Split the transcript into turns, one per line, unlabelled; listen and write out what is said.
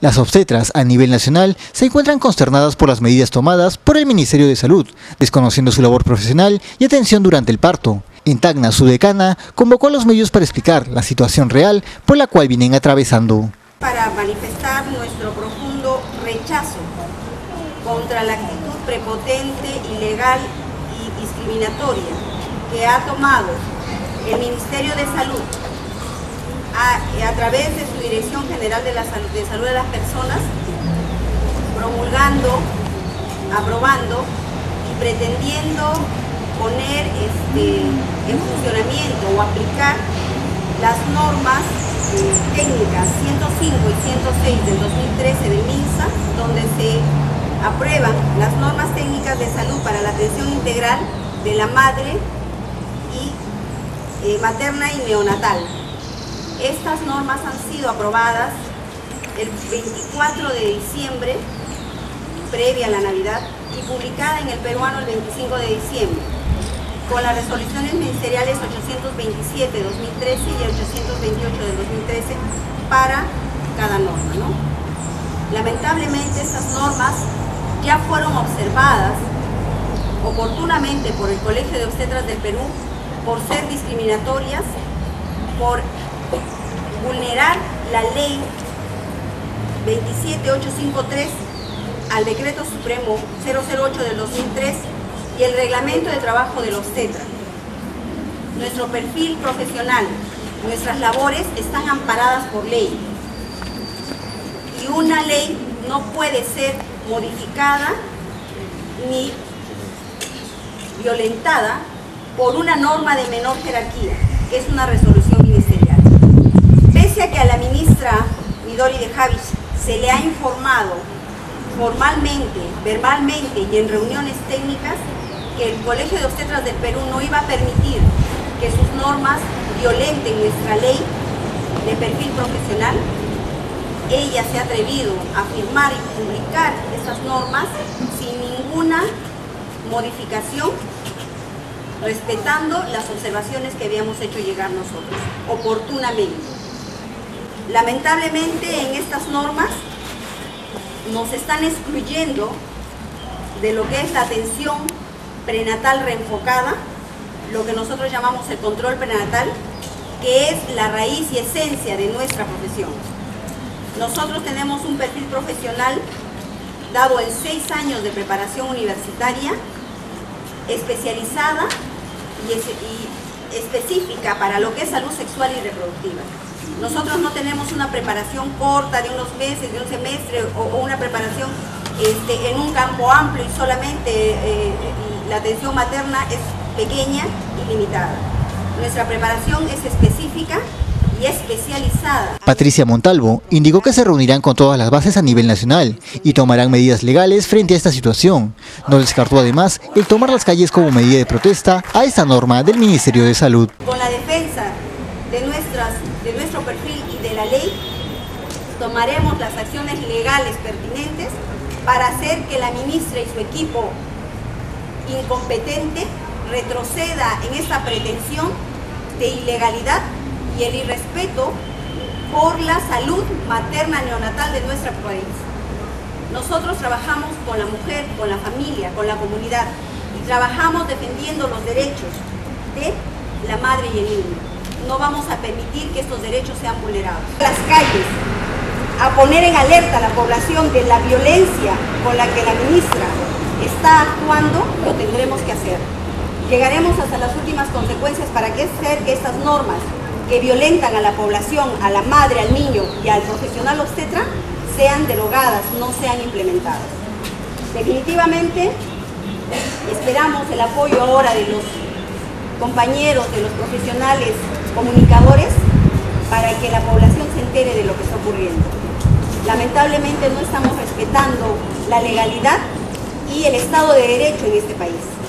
Las obstetras a nivel nacional se encuentran consternadas por las medidas tomadas por el Ministerio de Salud, desconociendo su labor profesional y atención durante el parto. En Tacna, su decana convocó a los medios para explicar la situación real por la cual vienen atravesando.
Para manifestar nuestro profundo rechazo contra la actitud prepotente, ilegal y discriminatoria que ha tomado el Ministerio de Salud a, través de su Dirección General de, la Salud, de de las Personas, promulgando, aprobando y pretendiendo poner este, en funcionamiento o aplicar las normas eh, técnicas 105 y 106 del 2013 del MINSA, donde se aprueban las normas técnicas de salud para la atención integral de la madre y eh, materna y neonatal. Estas normas han sido aprobadas el 24 de diciembre, previa a la Navidad, y publicada en el peruano el 25 de diciembre, con las resoluciones ministeriales 827 de 2013 y 828 de 2013 para cada norma. Lamentablemente estas normas ya fueron observadas oportunamente por el Colegio de Obstetras del Perú por ser discriminatorias, por vulnerar la ley 27853 al decreto supremo 008 del 2003 y el reglamento de trabajo de los CETRA. Nuestro perfil profesional, nuestras labores están amparadas por ley y una ley no puede ser modificada ni violentada por una norma de menor jerarquía, es una resolución. Que a la ministra Midori de Javis se le ha informado formalmente, verbalmente y en reuniones técnicas que el Colegio de Obstetras del Perú no iba a permitir que sus normas violenten nuestra ley de perfil profesional, ella se ha atrevido a firmar y publicar esas normas sin ninguna modificación respetando las observaciones que habíamos hecho llegar nosotros, oportunamente. Lamentablemente en estas normas nos están excluyendo de lo que es la atención prenatal reenfocada, lo que nosotros llamamos el control prenatal, que es la raíz y esencia de nuestra profesión. Nosotros tenemos un perfil profesional dado en seis años de preparación universitaria, especializada y, específica para lo que es salud sexual y reproductiva. Nosotros no tenemos una preparación corta de unos meses, de un semestre o, una preparación este, en un campo amplio y solamente eh, la atención materna es pequeña y limitada. Nuestra preparación es específica especializada.
Patricia Montalvo indicó que se reunirán con todas las bases a nivel nacional y tomarán medidas legales frente a esta situación. No descartó además el tomar las calles como medida de protesta a esta norma del Ministerio de Salud.
Con la defensa de, nuestras, de nuestro perfil y de la ley, tomaremos las acciones legales pertinentes para hacer que la ministra y su equipo incompetente retroceda en esta pretensión de ilegalidad y el irrespeto por la salud materna neonatal de nuestro país. Nosotros trabajamos con la mujer, con la familia, con la comunidad y trabajamos defendiendo los derechos de la madre y el niño. No vamos a permitir que estos derechos sean vulnerados. Las calles, a poner en alerta a la población de la violencia con la que la ministra está actuando, lo tendremos que hacer. Llegaremos hasta las últimas consecuencias para que hacer estas normas que violentan a la población, a la madre, al niño y al profesional obstetra, sean derogadas, no sean implementadas. Definitivamente esperamos el apoyo ahora de los compañeros, de los profesionales comunicadores, para que la población se entere de lo que está ocurriendo. Lamentablemente no estamos respetando la legalidad y el Estado de Derecho en este país.